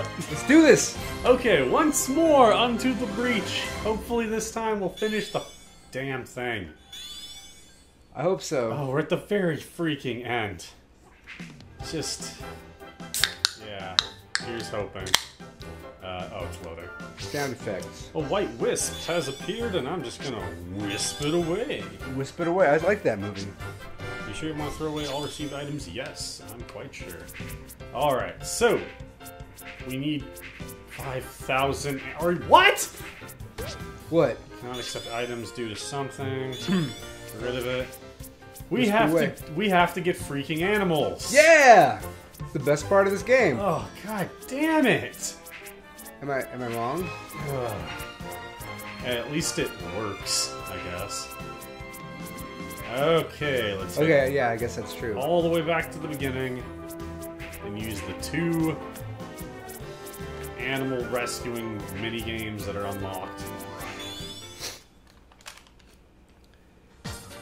What? Let's do this. Okay, once more onto the breach. Hopefully this time we'll finish the damn thing. I hope so. Oh, we're at the very freaking end. Just, yeah. Here's hoping. Uh, oh, it's loading. Sound effects. A white wisp has appeared, and I'm just gonna wisp it away. Wisp it away. I like that movie. You sure you want to throw away all received items? Yes, I'm quite sure. Alright, so we need 5,000. Or what? What? Cannot accept items due to something. Hmm. Get rid of it. We Wisp have to. We have to get freaking animals. Yeah! It's the best part of this game. Oh god damn it! Am I am I wrong? Ugh. At least it works, I guess. Okay, let's Okay, yeah, I guess that's true. all the way back to the beginning and use the two animal rescuing mini games that are unlocked.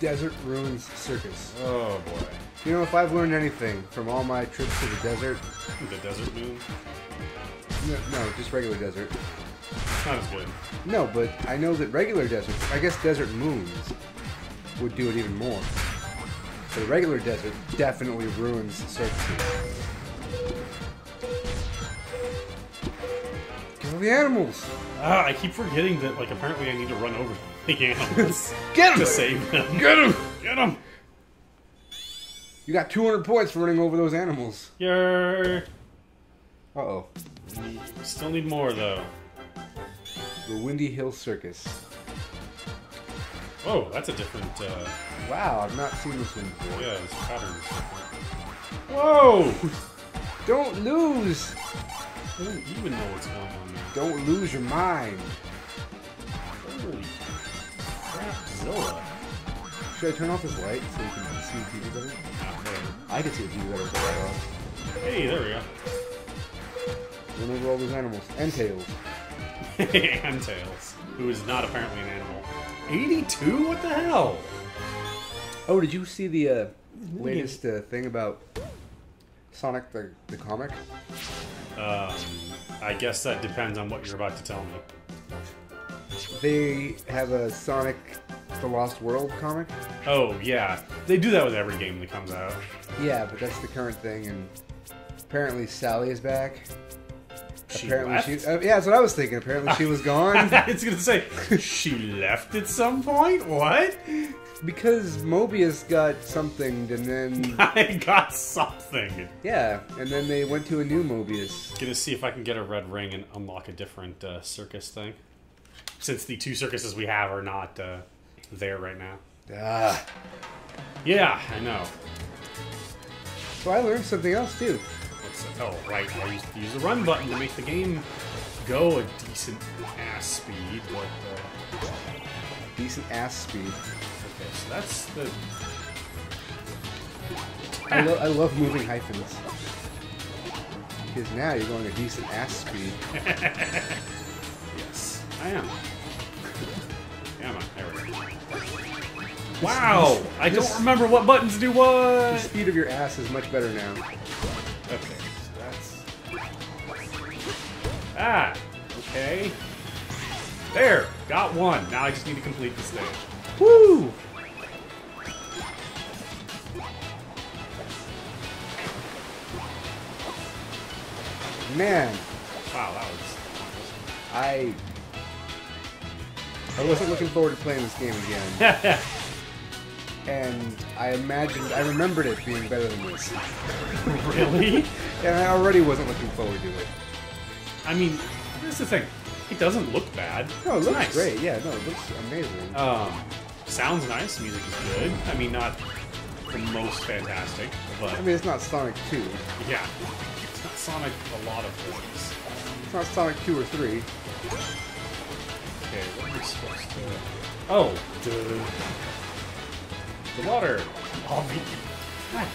Desert Ruins Circus. Oh boy. You know, if I've learned anything from all my trips to the desert, The desert moon? no, no just regular desert. It's not as good. No, but I know that regular deserts, I guess desert moons, would do it even more. But regular desert definitely ruins circuses. Kill the animals! Ah, I keep forgetting that, like, apparently I need to run over the animals Get to them! save them. Get them! Get them! You got 200 points for running over those animals. Yer. Uh oh. We still need more, though. The Windy Hill Circus. Oh, that's a different, uh, Wow, I've not seen this one before. yeah, this pattern is different. Whoa! Don't lose! I don't even know what's going on. Don't lose your mind. Holy. Should I turn off this light so you can see TV better? I can see the TV better with the light off. Hey, there we go. Over all those animals. And tails. and Tails, who is not apparently an animal. 82? What the hell? Oh, did you see the uh, latest uh, thing about Sonic the, the comic? Um, I guess that depends on what you're about to tell me. They have a Sonic the Lost World comic. Oh, yeah. They do that with every game that comes out. Yeah, but that's the current thing, and apparently Sally is back. She apparently left? she. Uh, yeah, that's what I was thinking. Apparently she was gone it's gonna say, she left at some point? What? Because Mobius got something, and then I got something. yeah, and then they went to a new Mobius. Gonna see if I can get a red ring and unlock a different uh, circus thing. Since the two circuses we have are not uh, there right now. Ah. Yeah, I know. So I learned something else too. What's? Oh, right. I used to use the run button to make the game go a decent ass speed. But uh, Decent ass speed. Okay, so that's the. I, lo- I love moving hyphens. Because now you're going a decent ass speed. Yes, I am. Come on, there we go. Wow! I don't remember what buttons do what! The speed of your ass is much better now. Okay, so that's. Ah, okay. There, got one. Now I just need to complete the stage. Woo! Man, Wow, that was. I I wasn't looking forward to playing this game again, and I imagined I remembered it being better than this, really? and I already wasn't looking forward to it. I mean, here's the thing. It doesn't look bad. No, it It's looks nice. great. Yeah, no, it looks amazing. Um, sounds nice. Music is good. I mean, not the most fantastic, but I mean, it's not Sonic 2. yeah, Sonic a lot of things. It's not Sonic 2 or 3. Okay, what are we supposed to? do? Oh, dude. The water. Oh, me. God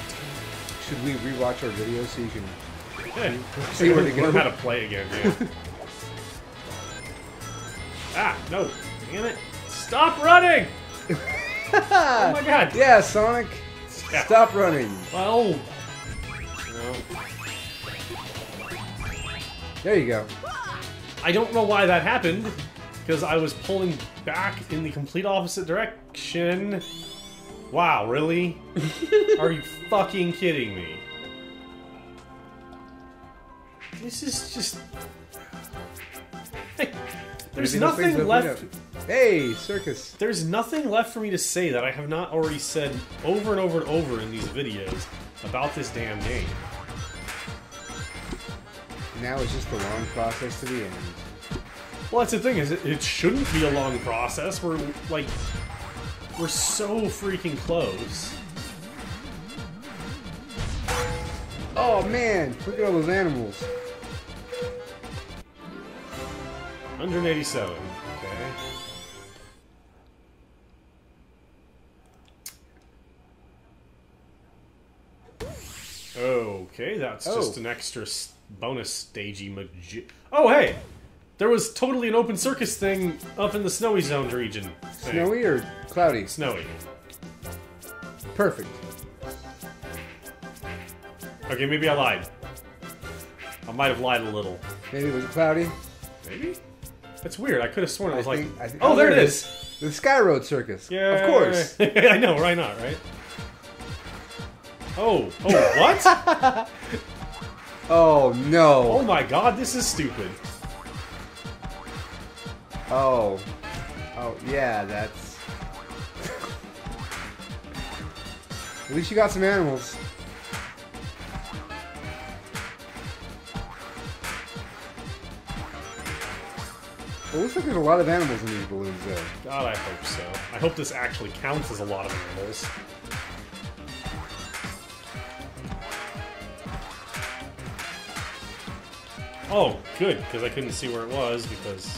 Should we rewatch our video so you can damn it. See where to go. Learn how to play again. Yeah. ah, no. Damn it. Stop running! Oh my god. Yeah, Sonic, Yeah. stop running. Well. No. There you go. I don't know why that happened, because I was pulling back in the complete opposite direction. Wow, really? Are you fucking kidding me? This is just. Hey, there's nothing left. Hey, circus. There's nothing left for me to say that I have not already said over and over and over in these videos about this damn game. Now it's just a long process to the end. Well, that's the thing is, it, it shouldn't be a long process. We're like, we're so freaking close. Oh man, look at all those animals. 187. Okay. Okay, that's Oh. just an extra bonus stagey magi- Oh, hey! There was totally an open circus thing up in the snowy zone region. thing. Snowy or cloudy? Snowy. Perfect. Okay, maybe I lied. I might have lied a little. Maybe it was cloudy. Maybe? That's weird. I could have sworn it was I like. think- I think- oh, oh there it is! The Sky Road Circus. Yeah, Of course. I know, why not, right? Oh, oh, what? Oh no. oh my god, this is stupid. Oh. Oh yeah, that's. At least you got some animals. It looks like there's a lot of animals in these balloons, though. God, I hope so. I hope this actually counts as a lot of animals. Oh, good, because I couldn't see where it was because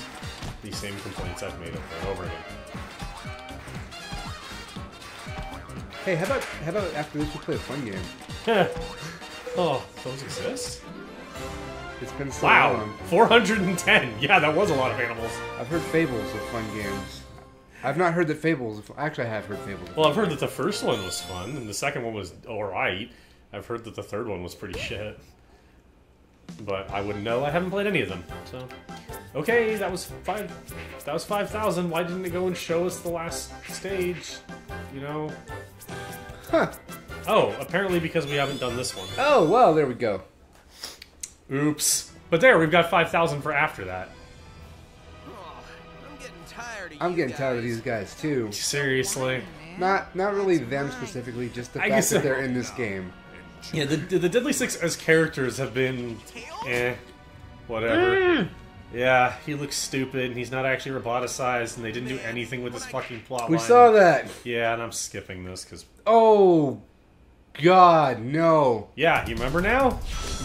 these same complaints I've made over and over again. Hey, how about how about after this we play a fun game? oh, those exist? It's been so Wow, long. 410. Yeah, that was a lot of animals. I've heard fables of fun games. I've not heard that fables. Actually, I have heard fables. of Well, I've heard that the first one was fun, and the second one was alright. I've heard that the third one was pretty shit. But I wouldn't know. I haven't played any of them. So, okay, that was five. That was five thousand. Why didn't it go and show us the last stage? You know. Huh. Oh, apparently because we haven't done this one. Oh well, there we go. Oops. But there, we've got five thousand for after that. I'm getting tired of I'm you getting tired of these guys too. Seriously. Not not really them specifically, just the I fact that they're in this game. Yeah, the the Deadly Six as characters have been, eh, whatever. Yeah, he looks stupid, and he's not actually roboticized, and they didn't do anything with his fucking plot We line. saw that. Yeah, and I'm skipping this because, Oh God, no. yeah, you remember now?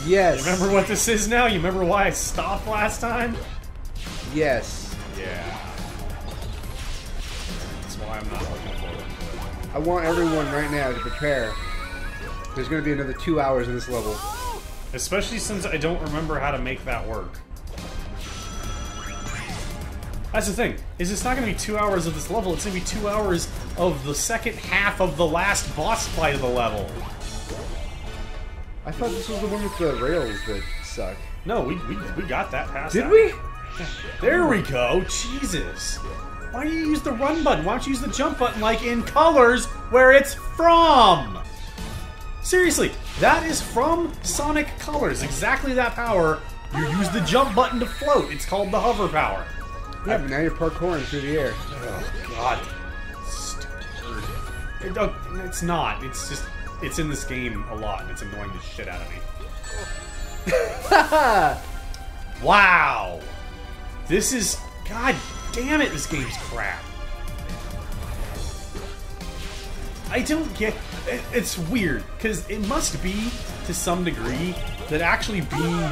Yes. You remember what this is now? You remember why I stopped last time? Yes. Yeah. That's why I'm not looking to it. I want everyone right now to prepare. There's going to be another two hours in this level. Especially since I don't remember how to make that work. That's the thing, is it's not going to be two hours of this level, it's going to be two hours of the second half of the last boss fight of the level. I thought this was the one with the rails that suck. No, we, we, we got that past Did that. we? There we go, Jesus. Why do you use the run button? Why don't you use the jump button like in colors where it's from? Seriously, that is from Sonic Colors. Exactly that power. You use the jump button to float. It's called the hover power. Yeah, but now you're parkouring through the air. Oh God, stupid. It, oh, it's not. It's just it's in this game a lot, and it's annoying the shit out of me. wow, this is God damn it. This game's crap. I don't get. It- It's weird because it must be to some degree that actually being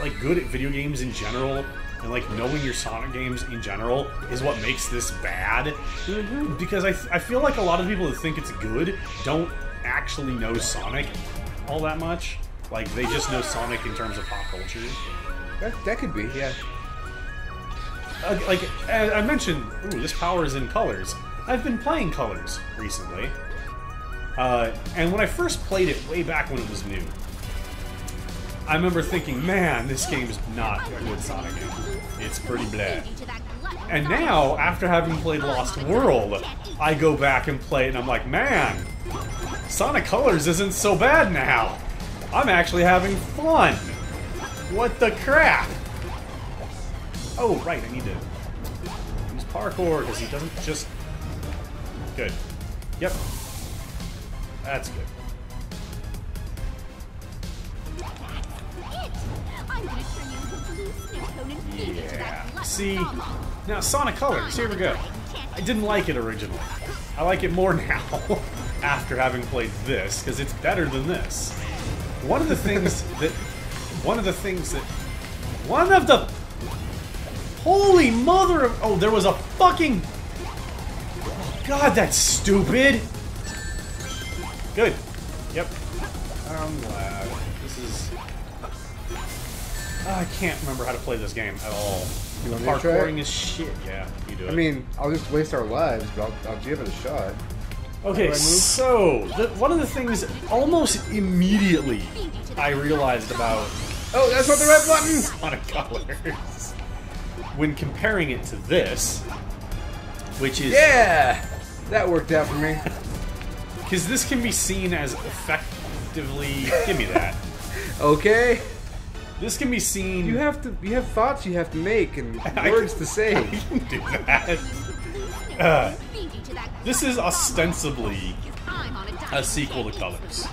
like good at video games in general and like knowing your Sonic games in general is what makes this bad. Because I, I feel like a lot of people that think it's good don't actually know Sonic all that much. Like they just know Sonic in terms of pop culture. That, that could be, yeah. Uh, like I I mentioned, ooh, this power is in colors. I've been playing colors recently, uh, and when I first played it way back when it was new, I remember thinking, man, this game's not a good Sonic game. It's pretty bad. And now, after having played Lost World, I go back and play it and I'm like, man, Sonic Colors isn't so bad now. I'm actually having fun. What the crap? Oh, right, I need to use parkour because he doesn't just... Good. Yep. That's good. Yeah. See, now Sonic Colors, here we go. I didn't like it originally. I like it more now after having played this because it's better than this. One of the things that one of the things that one of the holy mother of oh there was a fucking oh, god that's stupid. Good. Yep. Um, I'm glad. This is ah, I can't remember how to play this game at all. You The want me to parkouring is shit. Yeah, you do it. I mean, I'll just waste our lives, but I'll, I'll give it a shot. Okay, How do I move? so the, one of the things almost immediately I realized about Oh, that's not the red button! Sonic Colors when comparing it to this, which is Yeah! That worked out for me. Because this can be seen as effectively. give me that. Okay. This can be seen. You have to. You have thoughts you have to make and words to say. I can do that. Uh, this is ostensibly a sequel to Colors.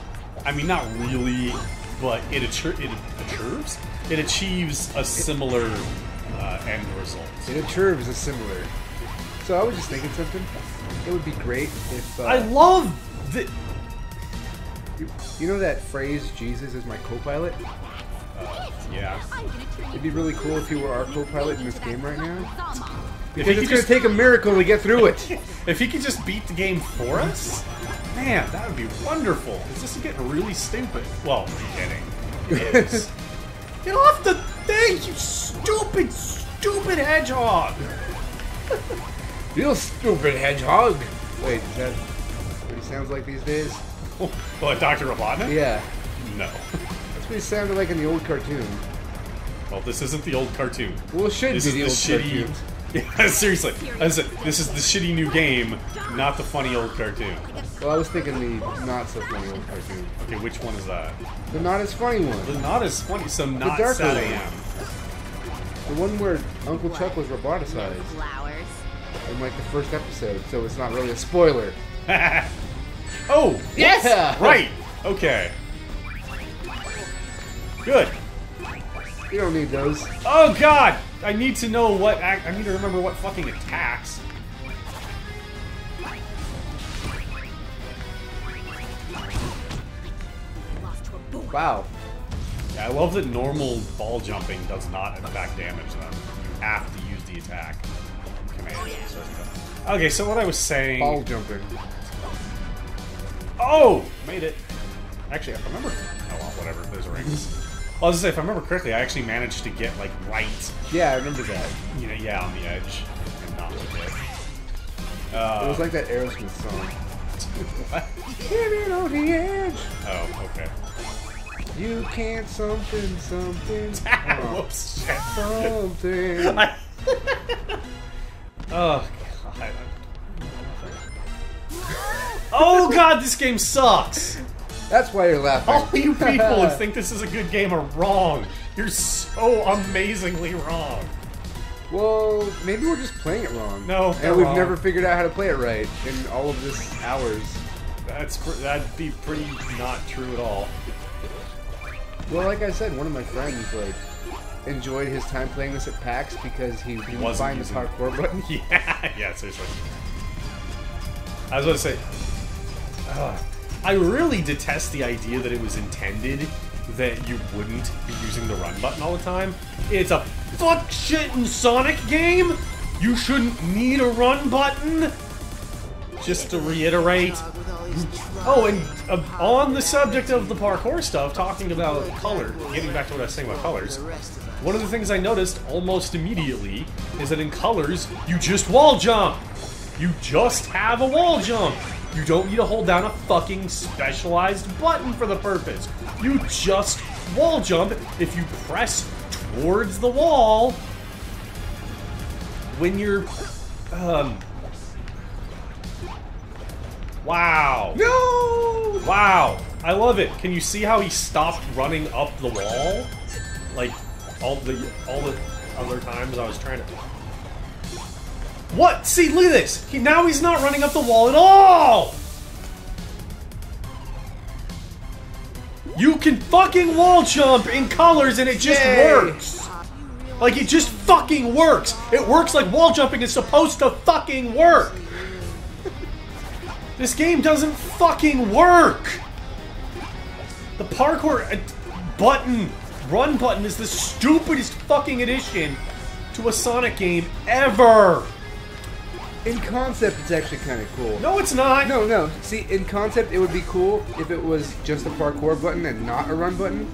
I mean, not really, but it achie- it achieves it achieves a similar uh, end result. It achieves a similar. So I was just thinking something. It would be great if. Uh, I love the. you, you know that phrase, Jesus is my co pilot? Uh, yeah. It'd be really cool if he were our co pilot in this game right now. If Because he it's could going just to take a miracle to get through it. if he could just beat the game for us, man, that would be wonderful. Is this getting really stupid? Well, I'm kidding. It is. Get off the thing, you stupid, stupid hedgehog! you stupid hedgehog! Wait, is that what he sounds like these days? What, Dr. Robotnik? Yeah. No. That's what he sounded like in the old cartoon. Well, this isn't the old cartoon. Well, it should This be is the the old shitty. cartoons. Yeah, seriously. I said, this is the shitty new game, not the funny old cartoon. Well, I was thinking the not so funny old cartoon. Okay, which one is that? The not as funny one. The not as funny, so not the darker sad I one. am. The one where Uncle Chuck was roboticized Flowers. in like the first episode, so it's not really a spoiler. oh! Yeah! Right! Okay. Good. You don't need those. Oh god! I need to know what. Act, I need to remember what fucking attacks. Lost to a boy. Wow. Yeah, I love that normal ball jumping does not attack damage them. You have to use the attack command. Oh, okay, so what I was saying. Ball jumping. Oh! Made it. Actually, if I remember. Oh well, whatever. There's rings. Well, I was gonna say, if I remember correctly, I actually managed to get like right, Yeah, I remember that. you know, yeah, on the edge, and not with it. It Uh, was like that Aerosmith song. what? Living on the edge. Oh, okay. You can't something, something. Oh, Whoops. Shit. something. I- oh Oh god, this game sucks. That's why you're laughing. All you people who think this is a good game are wrong. You're so amazingly wrong. Well, maybe we're just playing it wrong. No, and we've wrong. never figured out how to play it right in all of this hours. That's that'd be pretty not true at all. Well, like I said, one of my friends like enjoyed his time playing this at PAX because he didn't wasn't find using- parkour button. Yeah, yeah, seriously. I was going to say, uh, I really detest the idea that it was intended that you wouldn't be using the run button all the time. It's a fuck shit in Sonic game. You shouldn't need a run button. Just to reiterate. Oh, and uh, on the subject of the parkour stuff, talking about color, getting back to what I was saying about colors, one of the things I noticed almost immediately is that in colors, you just wall jump. You just have a wall jump. You don't need to hold down a fucking specialized button for the purpose. You just wall jump if you press towards the wall when you're um Wow. No! Wow. I love it. Can you see how he stopped running up the wall? Like all the all the other times I was trying to What? See, look at this. He now he's not running up the wall at all. You can fucking wall jump in colors and it just Yay. works. Like it just fucking works. It works like wall jumping is supposed to fucking work. This game doesn't fucking work. The parkour uh, button, run button is the stupidest fucking addition to a Sonic game ever. In concept, it's actually kind of cool. No, it's not. No, no. See, in concept, it would be cool if it was just a parkour button and not a run button.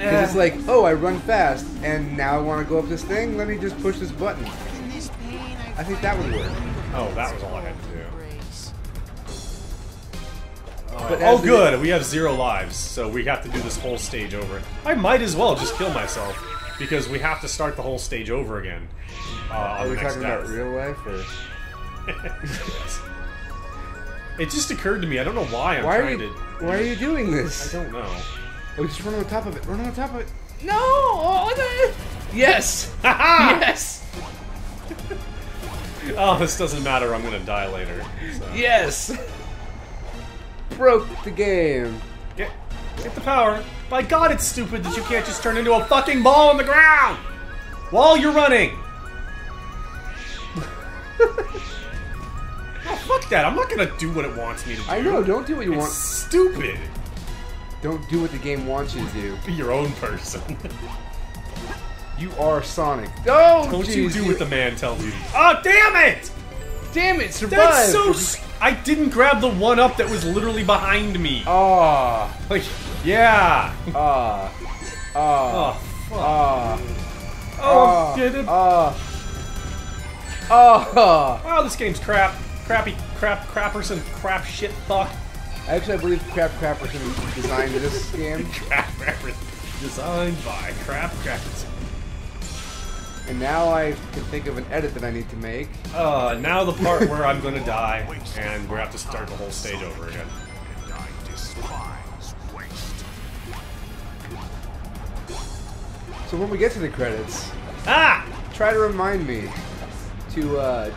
Eh. Because it's like, oh, I run fast, and now I want to go up this thing. Let me just push this button. This pain, I think that would work. Oh, that was all I had to do. Grace. But oh, good. We have zero lives, so we have to do this whole stage over. I might as well just kill myself because we have to start the whole stage over again. Uh, Are we the next talking about real life or? It just occurred to me. I don't know why I'm Why are trying you? to. Why are you doing this? I don't know. Oh, just run on top of it. Run on top of it. No! Oh, no. Yes! Yes! Oh, this doesn't matter. I'm gonna die later. So. Yes! Broke the game. Get, get the power. By God, it's stupid that you can't just turn into a fucking ball on the ground while you're running. oh, fuck that. I'm not gonna do what it wants me to do. I know. Don't do what you It's want. stupid. Don't do what the game wants you to do. Be your own person. You are Sonic. Oh, Don't you jeez, do what the man tells you. Oh, damn it! Damn it! Survive. That's so. s- I didn't grab the one up that was literally behind me. Ah, Like, yeah. ah, ah, Oh, fuck. ah, Oh, ah, get it. ah, ah. Oh, this game's crap. Crappy, crap, crapperson, crap shit fuck. Actually, I believe Crap Crapperson designed this game, Crap crapperson. Designed by Crap Crapperson. and now I can think of an edit that I need to make. Uh, now the part where I'm gonna die, and we have to start the whole stage over again. So when we get to the credits, Ah! try to remind me to uh,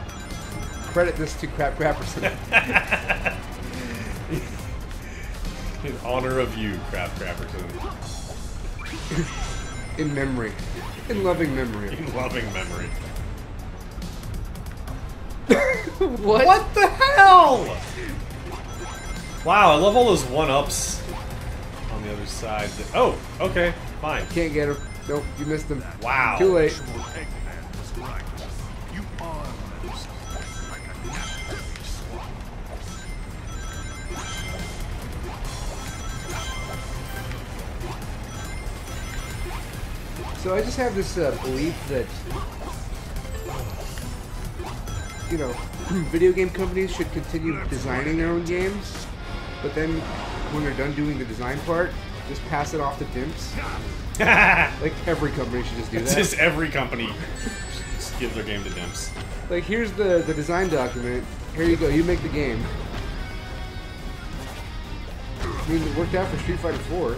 credit this to Crap Crapperson. In honor of you, Crap Crapperson. in memory, in loving memory. In loving memory. what? What the hell? Wow, I love all those one-ups on the other side. Oh, okay, fine. Can't get him. Nope, you missed him. Wow. Too late. Actual Eggman was right. You are losing like a napkin swallow. So I just have this uh, belief that you know, video game companies should continue designing their own games, but then when they're done doing the design part, just pass it off to dimps. Like every company should just do that. just every company just give their game to dimps. Like here's the the design document. Here you go. You make the game. I mean, it worked out for Street Fighter 4.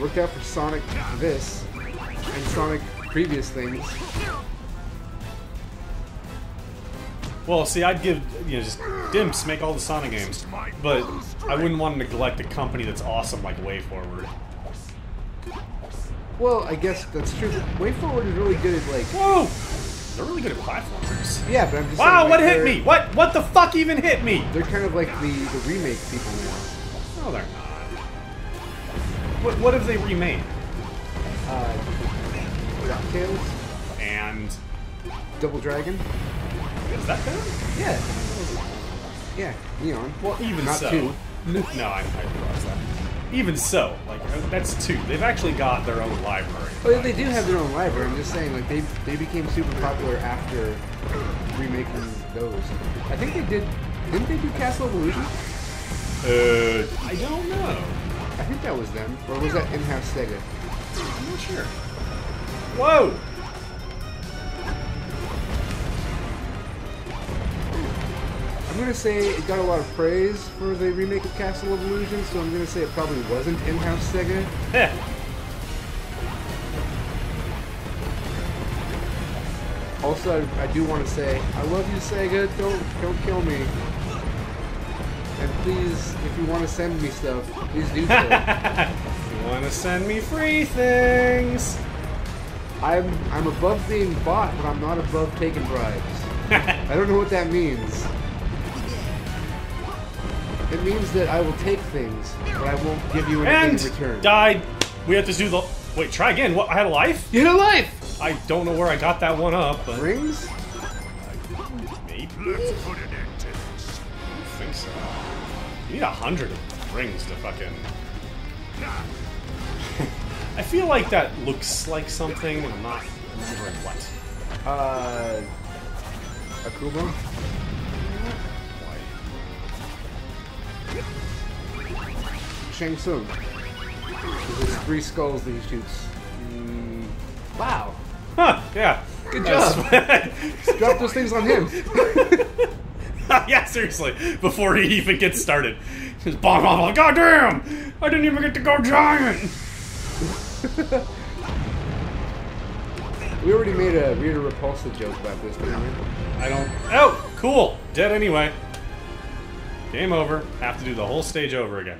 Worked out for Sonic this and Sonic previous things. Well, see, I'd give you know just dimps make all the Sonic games, but I wouldn't want to neglect a company that's awesome like WayForward. Well, I guess that's true. WayForward is really good at like. Whoa, they're really good at platformers. Yeah, but I'm just. Wow, saying, what hit me? What? What the fuck even hit me? They're kind of like the the remake people now. No, they're not. What? What have they remade? Uh, DuckTales, And Double Dragon. Is that them? Yeah. Yeah, Neon. Well, even Not so. two. No, I, I realize that. Even so, like uh, that's two. They've actually got their own library. Oh, yeah, they do have their own library. I'm just saying, like they they became super popular after remaking those. I think they did. Didn't they do Castle of Illusion? Uh, I don't know. I think that was them, or was that in-house Sega? I'm not sure. Whoa! Gonna say it got a lot of praise for the remake of Castle of Illusion, so I'm gonna say it probably wasn't in-house Sega. Also, I, I do want to say I love you, Sega. Don't don't kill me. And please, if you want to send me stuff, please do so. you want to send me free things? I'm I'm above being bought, but I'm not above taking bribes. I don't know what that means. It means that I will take things, but I won't give you anything and in return. died. We have to do the. Wait, try again. What? I had a life? You had a life. I don't know where I got that one up, but Rings? maybe. Let's put an end to this. I don't think so. You need a hundred rings to fucking. I feel like that looks like something, and I'm not remembering what. Uh, Akuma? Shang Tsung. There's three skulls that he shoots. Mm, wow. Huh? Yeah. Good job. Drop those things on him. yeah, seriously. Before he even gets started, just bomb, bomb, bomb. God damn! I didn't even get to go giant. we already made a weird repulsive joke about this, didn't we? I don't. Oh, cool. Dead anyway. Game over. Have to do the whole stage over again.